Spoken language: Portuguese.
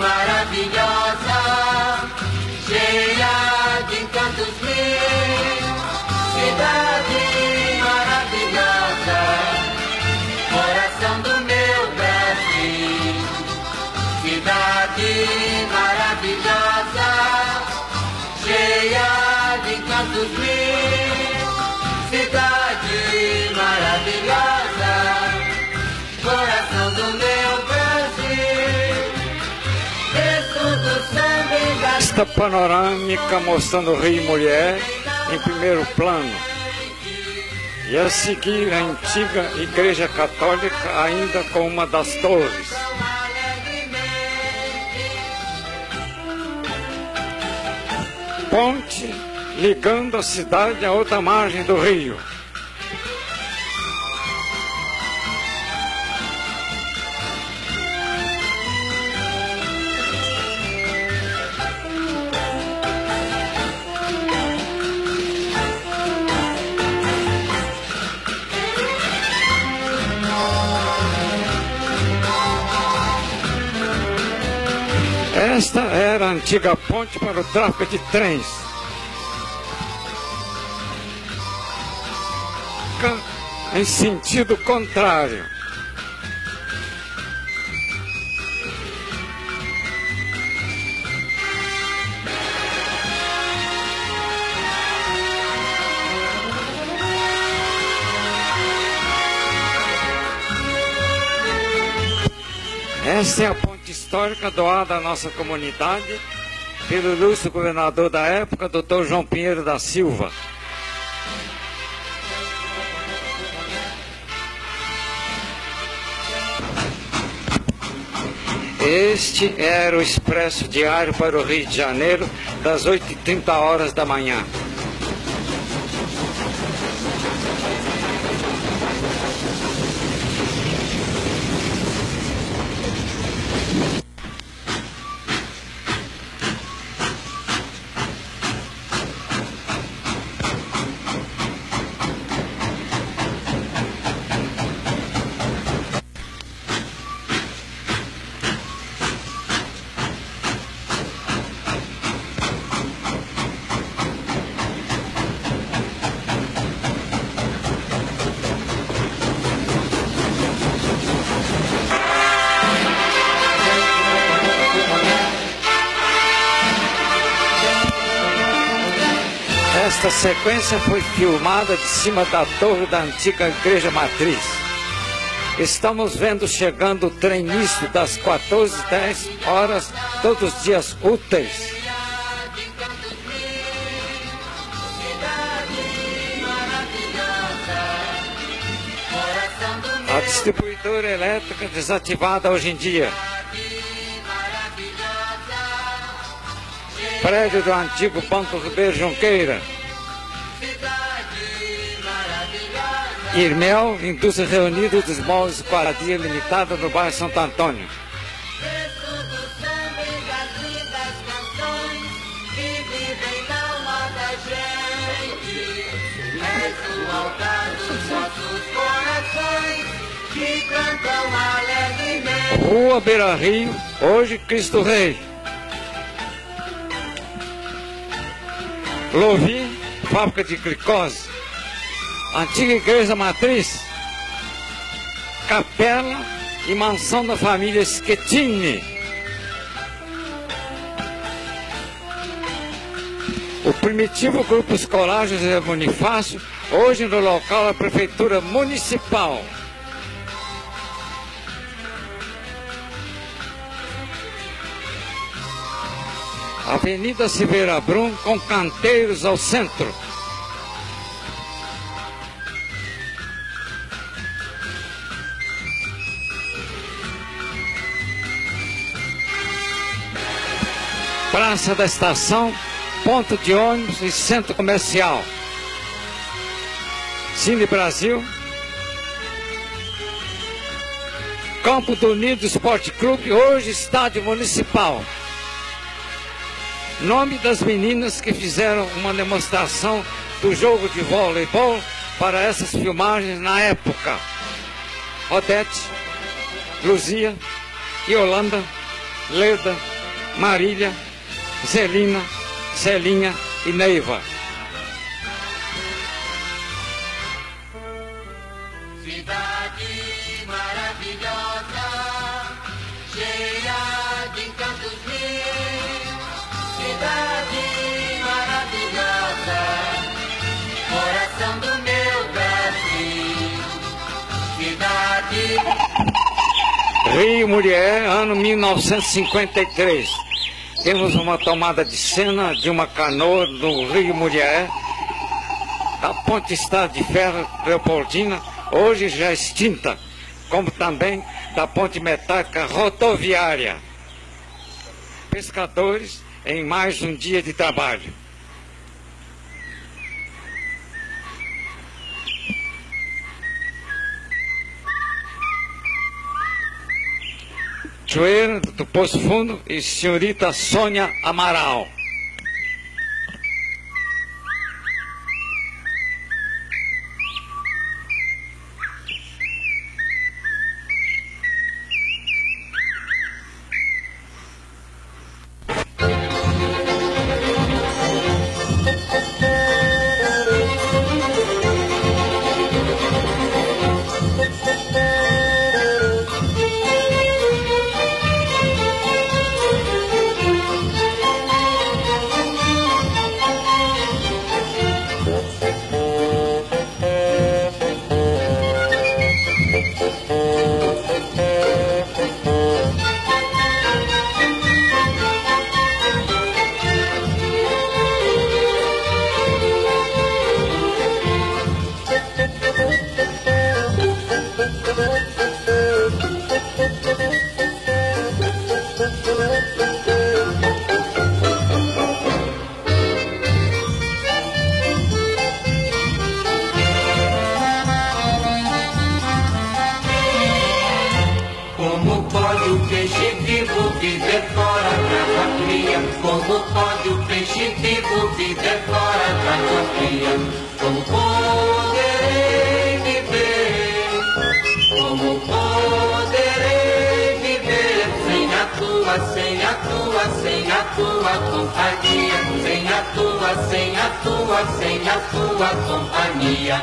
maravilhosa, panorâmica mostrando o Rio e Mulher em primeiro plano. E a seguir a antiga Igreja Católica ainda com uma das torres. Ponte ligando a cidade à outra margem do rio. Esta era a antiga ponte para o tráfego de trens. Em sentido contrário. Esta é a histórica doada à nossa comunidade pelo ilustre governador da época, Dr. João Pinheiro da Silva. Este era o expresso diário para o Rio de Janeiro, das 8h30 horas da manhã. Esta sequência foi filmada de cima da torre da antiga igreja matriz. Estamos vendo chegando o trem misto das 14h10 horas, todos os dias úteis. A distribuidora elétrica desativada hoje em dia. Prédio do antigo Banco Ribeiro Junqueira. Irmel, indústria reunida dos moldes Quaradia Limitada no bairro Santo Antônio. Rua Beira Rio, hoje Cristo Rei. Lovi, fábrica de glicose. Antiga igreja matriz. Capela e mansão da família Schettini. O primitivo grupo escolar José Bonifácio, hoje no local da prefeitura municipal. Avenida Silveira Brum com canteiros ao centro. Praça da Estação, ponto de ônibus e centro comercial. Cine Brasil. Campo do Unido Esporte Clube, hoje estádio municipal. Nome das meninas que fizeram uma demonstração do jogo de voleibol para essas filmagens na época. Odete, Luzia, Yolanda Leda, Marília, Zelina, Celinha e Neiva. Cidade maravilhosa, cheia de encantos mil. Cidade maravilhosa, coração do meu Brasil. Cidade Rio Mulher, ano 1953. Temos uma tomada de cena de uma canoa do Rio Mulher, da Ponte Estado de Ferro Leopoldina, hoje já extinta, como também da Ponte Metálica Rodoviária. Pescadores em mais um dia de trabalho. Joelho do Poço Fundo e senhorita Sônia Amaral. Viver fora da fria? Como pode o peixe vivo viver fora da fria? Como poderei viver? Como poderei viver sem a tua, sem a tua, sem a tua companhia? Sem a tua, sem a tua, sem a tua companhia?